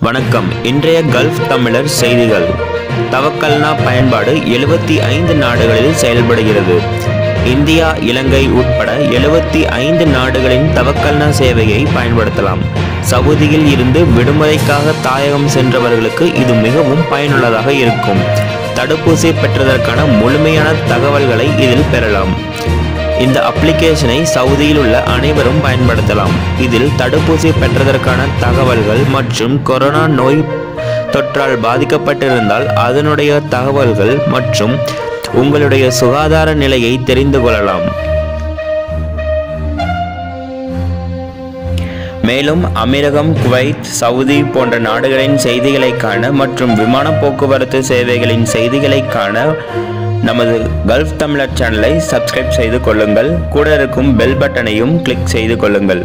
வணக்கம். இன்றைய கல்ஃப் தமிழர் செய்திகள். தவக்கல்னா பயன்பாடு எழுபத்தி ஐந்து நாடுகளில் செயல்படுகிறது. இந்தியா இலங்கை உட்பட எழுபத்தி ஐந்து நாடுகளின் தவக்கல்னா சேவையை பயன்படுத்தலாம். சவுதியில் இருந்து விடுமுறைக்காக தாயகம் சென்றவர்களுக்கு இது மிகவும் பயனுள்ளதாக இருக்கும். தடுப்பூசி பெற்றதற்கான முழுமையான தகவல்களை இதில் பெறலாம். இந்த அப்ளிகேஷனை சவுதியில் உள்ள அனைவரும் பயன்படுத்தலாம். இதில் தடுப்பூசி பெற்றதற்கான தகவல்கள் மற்றும் கொரோனா நோய் தொற்றால் பாதிக்கப்பட்டிருந்தால் அதனுடைய தகவல்கள் மற்றும் உங்களுடைய சுகாதார நிலையை தெரிந்து கொள்ளலாம். மேலும் அமீரகம் குவைத் சவுதி போன்ற நாடுகளின் செய்திகளை காண மற்றும் விமான போக்குவரத்து சேவைகளின் செய்திகளை காண நமது கல்ஃப் தமிழர் சேனலை சப்ஸ்கிரைப் செய்து கொள்ளுங்கள். கூட இருக்கும் பெல் பட்டனையும் கிளிக் செய்து கொள்ளுங்கள்.